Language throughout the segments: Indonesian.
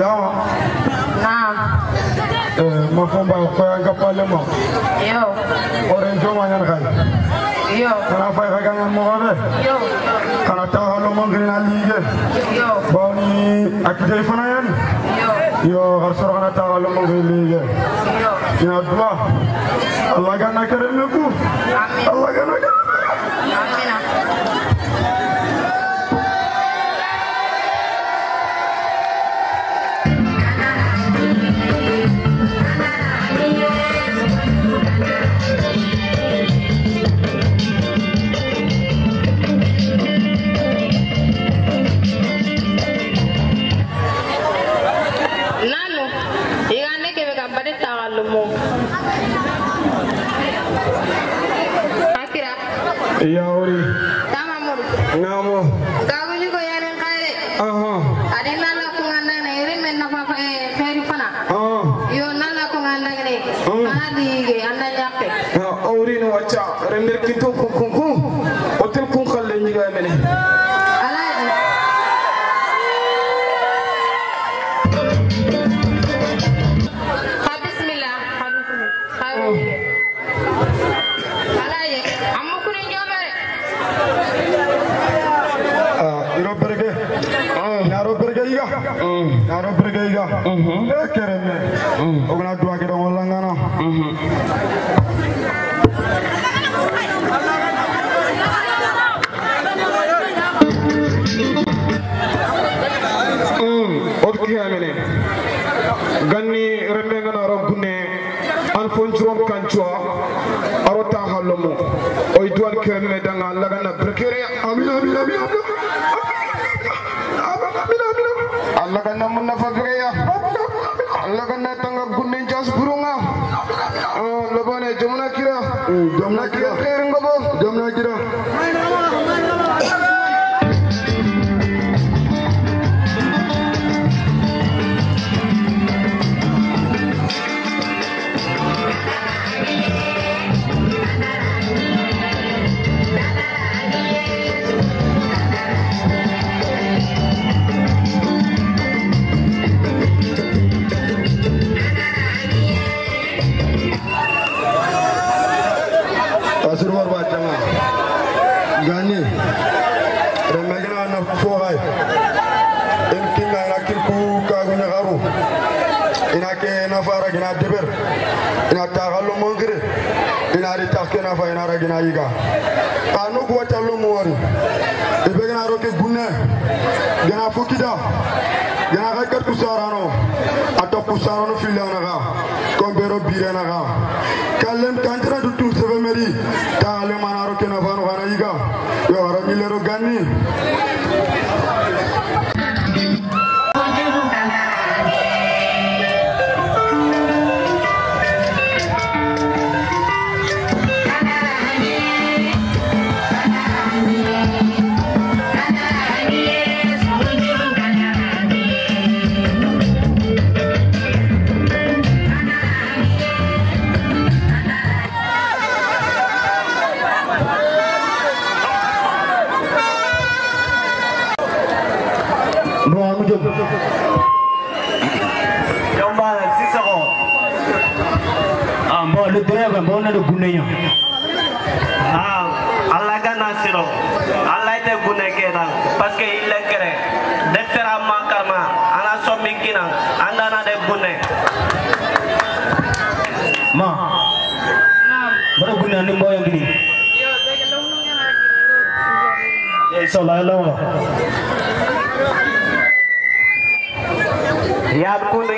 yawa Naam. eh mafomba ko nga pale mo Yo. oren jo ma nyan kay Yo. kana fay ka ganyan mo be Yo. kana ta halo mo ngina lige Yo. boni akide fana yan Yo. yo har soro kana ta halo mo ngina lige Yo. ina dua Allah gana kare me ku Amin. Allah gana kare Yauri. Ngamuri. Od ki amene ganni rembe ngana ro gunne an fon jurom kanchwa arota halomo oy dual kerme danga lagana brekere amin amin amin amin Allah kana munna fagreya. Allah kana tanga gunne jas asurwar ba jama gani remegina na foxay in kinga ina kirku kagune xaru ina ke na farag ina deber ina taxa lomongire ina di tax ke na fa ina rag ina yiga xa nu guwata lomu wari i begina roke gunne gena fukida gena xa gat kusarano a to kusarano fillanaxa combero birenaxa kallem kantira dutu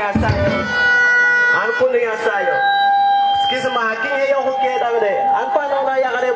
ya sa. An kunde ya sayo. Skisma hakinya yo ko kedan de. An pa na na ya kare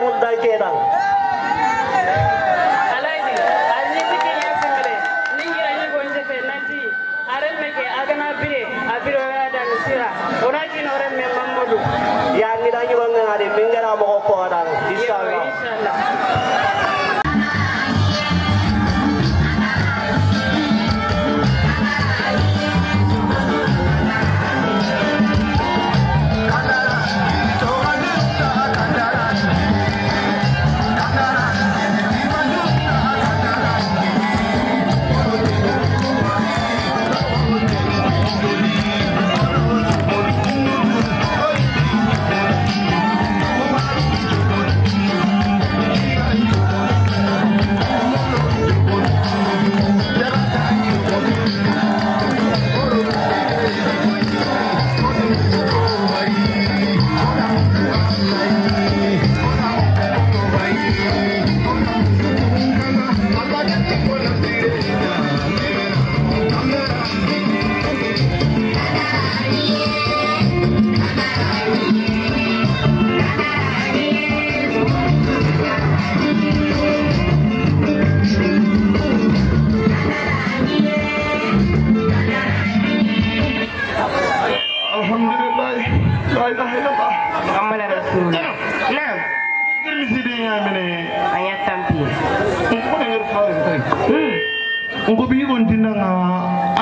உங்க பீ கொண்டிருந்தாங்க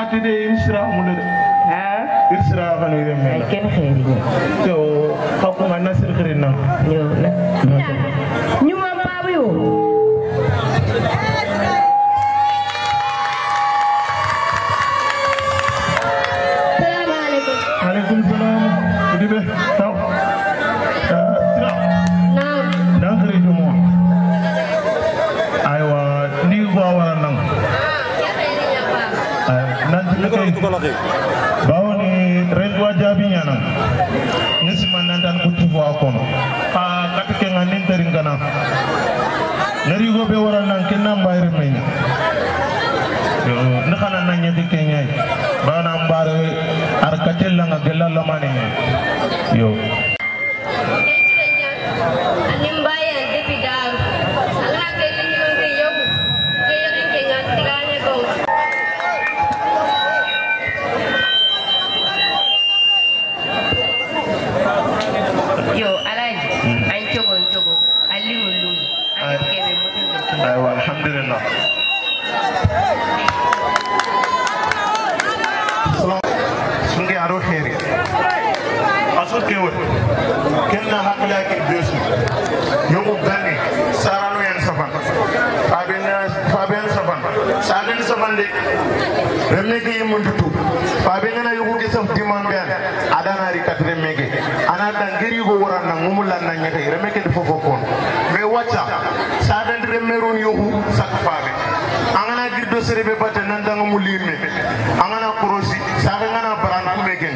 அட்டுதே இன்ஸ்ரா முன்னது இன்ஸ்ரா கணிதம் can Harry so பாப்போம் என்ன சிறுக்கிறேன் நான் nyana nisi mandantan kutu fo akono ha katike nganin terin kana ngari go be wara nan kenna mbayre mayna kana nan nyati kenyai bana mbare ar nga lamane yo faben saban saben saban de remme ke yimundutu faben na yogo ke saf diman ben adana ri katre mege ana dangiri go waran na ngumulan na nyete remme ke kon me wacha saben remme ron yogo sak faben angana girdo serebe bate nan danga mulime angana korosi sabe ngana baran kume gen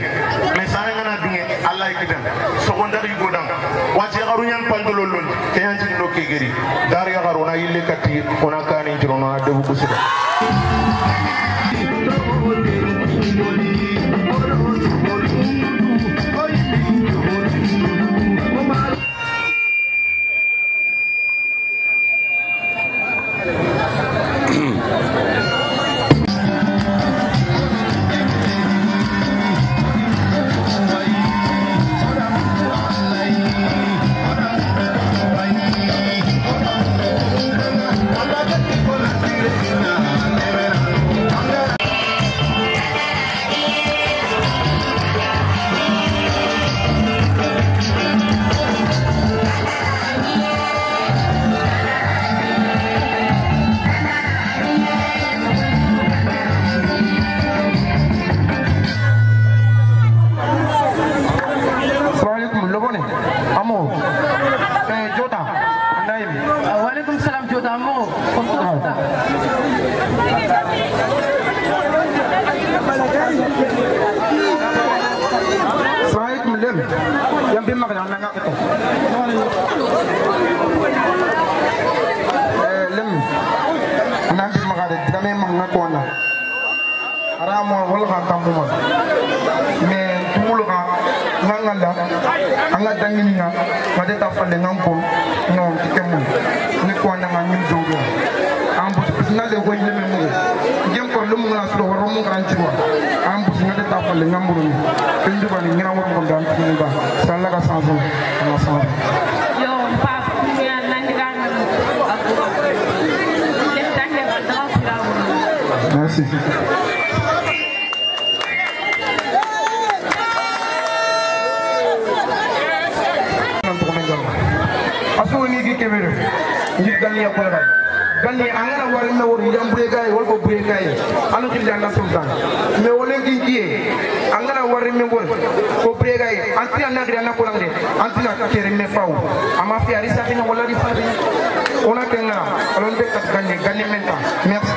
me sabe ngana dunge. Allah ikidan. So gonda yi godam wati yagaru ñan pantolol londi ke geri kegeri. Dar yagaru ona yille e katti ona kanin cirono a debu ada dirame manga kona. Ara mo hol ka kamuma me tumul ka nganga la anga dangini nga made ta fande ngampo non tikemu ni kona nga nyim dogo ambu na le ko yele mu ngem ko lumu na so horo mu kan ciwa ambu singa de ta fande ngambo ni. Ndu ba ni ngira mo ko dan ni ba. Sallaka sanso na sanso Merci.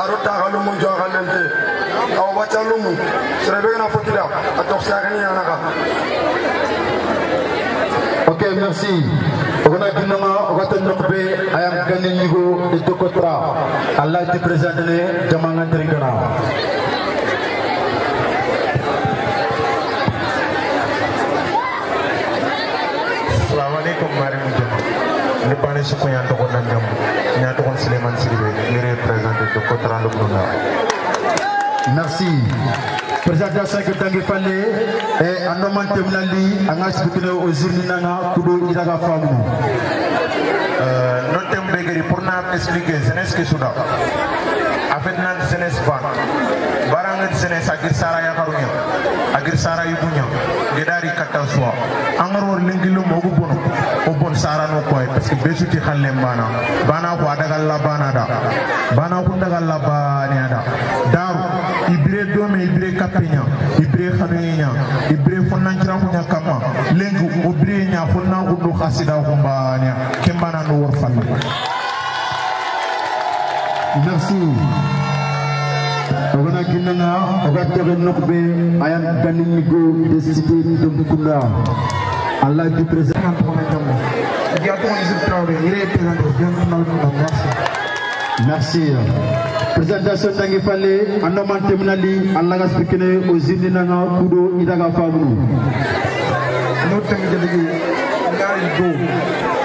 aro ta halu mo jo xalente aw wacca lumu sere be gana fotida a tok sakani yana ka Ok, merci. Ogana kinama ogata nokbe ayam ganin nigo itu kotra. Allah di presentene jamangan teringana. salaamaaleykum mari mu ni pane suku nya to kon ñatoxon souleymane siribe i représenté de cotrandum nuna merci. Président sanke dange fane e a noman teminandi anga sibitine o journée nanga kudo iraga famunu no tem begeri pour na expliquer jeunesse ke suda en fait nan jeunesse ban baranga jeunesse agir sara ya karunya agir sara yubunya gedari kata suwa angar wor lengilu mogu bono o bon sara no koy parce que besuti khalle bana bana ko adagal la bana da. Bana ko dagal la bana da daru. Ibire dome ibire kapenya ibire khamenya ibire fonnan jira ko nya kama. Lengu o bire nya fonnan ko do khasida ko bana kembana no wor merci. Ogana ginanga oga tege nok be ayan ganimigo de cité domkunda ala di président merci. Présentation tangi falle andaman teminali alaga spikene o zindi nanga kudo idaga famunu no tangi jadigi ngari do.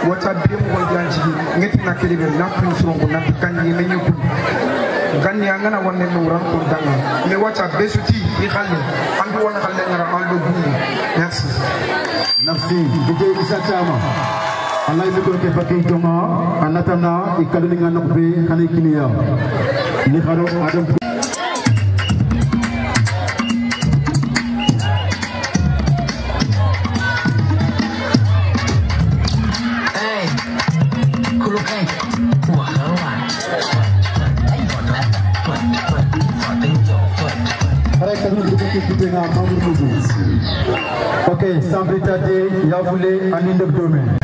Wata wal janci ngeti na kelibe na pin suron ko na kan ni menyu ku. Gan ya ngana wanne no ran ko danga. Me wata besuti i khalle. Andu wana khalle ngara aldo dumi. Merci. Merci. DJ Isa. Allah ibu ko ke pakai jonga anatana ikaduni nganok be khane kiniya. Ni kharo adam Ok, sans plus tarder, Yavule Anindok Domaine.